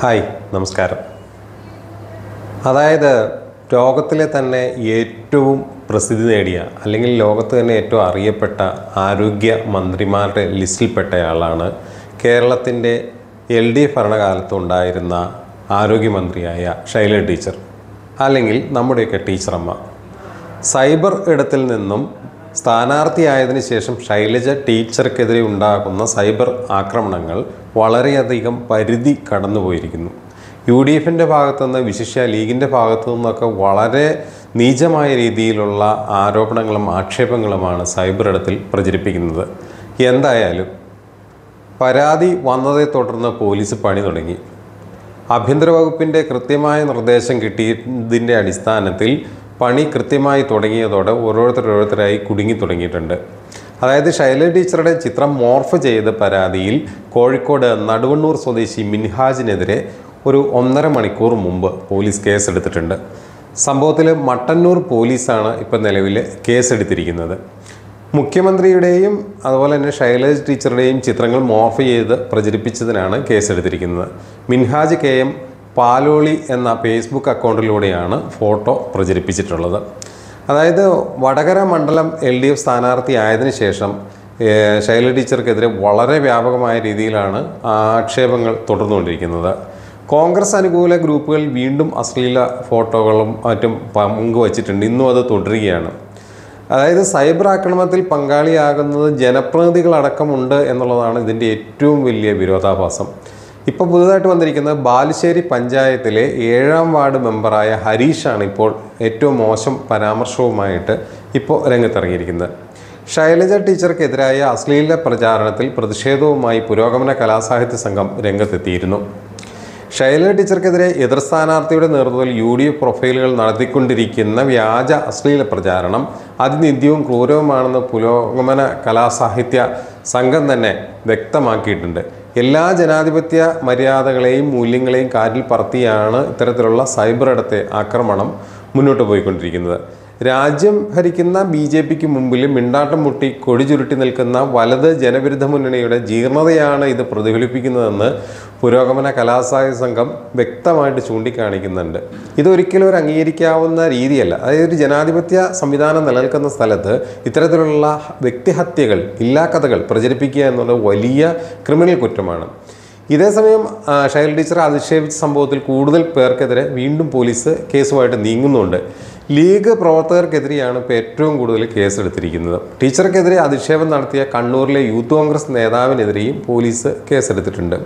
Hi നമസ്കാരം. അതായത് ലോകത്തിലെ തന്നെ ഏറ്റവും പ്രസിദ്ധി നേടിയ അല്ലെങ്കിൽ ലോകത്ത് തന്നെ ഏറ്റവും അറിയപ്പെട്ട ആരോഗ്യ മന്ത്രിമാരുടെ ലിസ്റ്റിൽപ്പെട്ടയാളാണ് കേരളത്തിന്റെ എൽ ഡി എഫ് ഭരണകാലത്ത് ഉണ്ടായിരുന്ന ആരോഗ്യമന്ത്രിയായ ശൈല ടീച്ചർ അല്ലെങ്കിൽ നമ്മുടെയൊക്കെ ടീച്ചറമ്മ. സൈബർ ഇടത്തിൽ നിന്നും സ്ഥാനാർത്ഥിയായതിനു ശേഷം ശൈലജ ടീച്ചർക്കെതിരെ ഉണ്ടാകുന്ന സൈബർ ആക്രമണങ്ങൾ വളരെയധികം പരിധി കടന്നുപോയിരിക്കുന്നു. യു ഡി എഫിന്റെ ഭാഗത്തുനിന്ന് വിശിഷ്യ ലീഗിന്റെ ഭാഗത്തു നിന്നൊക്കെ വളരെ നീചമായ രീതിയിലുള്ള ആരോപണങ്ങളും ആക്ഷേപങ്ങളുമാണ് സൈബർ ഇടത്തിൽ പ്രചരിപ്പിക്കുന്നത്. എന്തായാലും പരാതി വന്നതേ തുടർന്ന് പോലീസ് പണി തുടങ്ങി. ആഭ്യന്തര വകുപ്പിന്റെ കൃത്യമായ നിർദ്ദേശം കിട്ടിയതിന്റെ അടിസ്ഥാനത്തിൽ പണി കൃത്യമായി തുടങ്ങിയതോടെ ഓരോരുത്തർ ഓരോരുത്തരായി കുടുങ്ങി തുടങ്ങിയിട്ടുണ്ട്. അതായത് ശൈല ടീച്ചറുടെ ചിത്രം മോർഫ് ചെയ്ത പരാതിയിൽ കോഴിക്കോട് നടുവണ്ണൂർ സ്വദേശി മിൻഹാജിനെതിരെ ഒരു ഒന്നര മണിക്കൂർ മുമ്പ് പോലീസ് കേസെടുത്തിട്ടുണ്ട്. സംഭവത്തിൽ മട്ടന്നൂർ പോലീസാണ് ഇപ്പം നിലവിൽ കേസെടുത്തിരിക്കുന്നത്. മുഖ്യമന്ത്രിയുടെയും അതുപോലെ തന്നെ ശൈലജ് ടീച്ചറുടെയും ചിത്രങ്ങൾ മോർഫ് ചെയ്ത് പ്രചരിപ്പിച്ചതിനാണ് കേസെടുത്തിരിക്കുന്നത്. മിൻഹാജ് കെ എം പാലോളി എന്ന ഫേസ്ബുക്ക് അക്കൗണ്ടിലൂടെയാണ് ഫോട്ടോ പ്രചരിപ്പിച്ചിട്ടുള്ളത്. അതായത് വടകര മണ്ഡലം എൽ ഡി എഫ് സ്ഥാനാർത്ഥി ആയതിനു ശേഷം ശൈല ടീച്ചർക്കെതിരെ വളരെ വ്യാപകമായ രീതിയിലാണ് ആക്ഷേപങ്ങൾ തുടർന്നുകൊണ്ടിരിക്കുന്നത്. കോൺഗ്രസ് അനുകൂല ഗ്രൂപ്പുകൾ വീണ്ടും അശ്ലീല ഫോട്ടോകളും മറ്റും പങ്കുവച്ചിട്ടുണ്ട്. ഇന്നും അത് തുടരുകയാണ്. അതായത് സൈബർ ആക്രമണത്തിൽ പങ്കാളിയാകുന്നത് ജനപ്രതിനിധികളടക്കമുണ്ട് എന്നുള്ളതാണ് ഇതിന്റെ ഏറ്റവും വലിയ വിരോധാഭാസം. ഇപ്പോൾ പുതുതായിട്ട് വന്നിരിക്കുന്നത് ബാലുശ്ശേരി പഞ്ചായത്തിലെ ഏഴാം വാർഡ് മെമ്പറായ ഹരീഷാണ് ഇപ്പോൾ ഏറ്റവും മോശം പരാമർശവുമായിട്ട് ഇപ്പോൾ രംഗത്തിറങ്ങിയിരിക്കുന്നത്. ശൈലജ ടീച്ചർക്കെതിരായ അശ്ലീല പ്രചാരണത്തിൽ പ്രതിഷേധവുമായി പുരോഗമന കലാസാഹിത്യ സംഘം രംഗത്തെത്തിയിരുന്നു. ശൈല ടീച്ചർക്കെതിരെ എതിർ സ്ഥാനാർത്ഥിയുടെ നേതൃത്വത്തിൽ യു ഡി എഫ് പ്രൊഫൈലുകൾ നടത്തിക്കൊണ്ടിരിക്കുന്ന വ്യാജ അശ്ലീല പ്രചാരണം അതിനിന്ദ്യവും ക്രൂരവുമാണെന്ന് പുരോഗമന കലാസാഹിത്യ സംഘം തന്നെ വ്യക്തമാക്കിയിട്ടുണ്ട്. എല്ലാ ജനാധിപത്യ മര്യാദകളെയും മൂല്യങ്ങളെയും കാറ്റിൽ പറത്തിയാണ് ഇത്തരത്തിലുള്ള സൈബർ ഇടത്തെ ആക്രമണം മുന്നോട്ട് പോയിക്കൊണ്ടിരിക്കുന്നത്. രാജ്യം ഭരിക്കുന്ന ബി ജെ പിക്ക് മുമ്പിൽ മിണ്ടാട്ടം മുട്ടി കൊടി ചുരുട്ടി നിൽക്കുന്ന വലത് ജനവിരുദ്ധ മുന്നണിയുടെ ജീർണതയാണ് ഇത് പ്രതിഫലിപ്പിക്കുന്നതെന്ന് പുരോഗമന കലാസായ സംഘം വ്യക്തമായിട്ട് ചൂണ്ടിക്കാണിക്കുന്നുണ്ട്. ഇതൊരിക്കലും ഒരു അംഗീകരിക്കാവുന്ന രീതിയല്ല. അതായത് ഒരു ജനാധിപത്യ സംവിധാനം നിലനിൽക്കുന്ന സ്ഥലത്ത് ഇത്തരത്തിലുള്ള വ്യക്തിഹത്യകൾ ഇല്ലാക്കഥകൾ പ്രചരിപ്പിക്കുക എന്നുള്ളത് വലിയ ക്രിമിനൽ കുറ്റമാണ്. ഇതേസമയം ഷൈൽ ടീച്ചറെ അധിക്ഷേപിച്ച സംഭവത്തിൽ കൂടുതൽ പേർക്കെതിരെ വീണ്ടും പോലീസ് കേസുമായിട്ട് നീങ്ങുന്നുണ്ട്. ലീഗ് പ്രവർത്തകർക്കെതിരെയാണ് ഇപ്പോൾ ഏറ്റവും കൂടുതൽ കേസെടുത്തിരിക്കുന്നത്. ടീച്ചർക്കെതിരെ അധിക്ഷേപം നടത്തിയ കണ്ണൂരിലെ യൂത്ത് കോൺഗ്രസ് നേതാവിനെതിരെയും പോലീസ് കേസെടുത്തിട്ടുണ്ട്.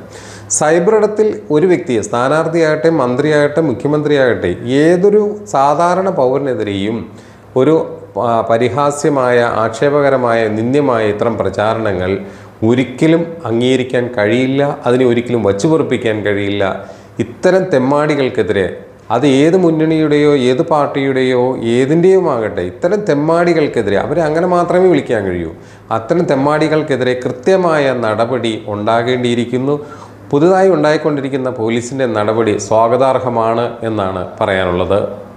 സൈബർ ഇടത്തിൽ ഒരു വ്യക്തിയെ സ്ഥാനാർത്ഥിയാകട്ടെ മന്ത്രിയാകട്ടെ മുഖ്യമന്ത്രിയാകട്ടെ ഏതൊരു സാധാരണ പൗരനെതിരെയും ഒരു പരിഹാസ്യമായ ആക്ഷേപകരമായ നിന്ദ്യമായ ഇത്തരം പ്രചാരണങ്ങൾ ഒരിക്കലും അംഗീകരിക്കാൻ കഴിയില്ല അതിനെ ഒരിക്കലും വച്ചുപൊറുപ്പിക്കാൻ കഴിയില്ല. ഇത്തരം തെമ്മാടികൾക്കെതിരെ അത് ഏത് മുന്നണിയുടെയോ ഏത് പാർട്ടിയുടെയോ ഏതിന്റെയും ആകട്ടെ ഇത്തരം തെമ്മാടികൾക്കെതിരെ അവരെ അങ്ങനെ മാത്രമേ വിളിക്കാൻ കഴിയൂ. അത്തരം തെമ്മാടികൾക്കെതിരെ കൃത്യമായ നടപടി ഉണ്ടാകേണ്ടിയിരിക്കുന്നു. പുതുതായി ഉണ്ടായിക്കൊണ്ടിരിക്കുന്ന പോലീസിന്റെ നടപടി സ്വാഗതാർഹമാണ് എന്നാണ് പറയാനുള്ളത്.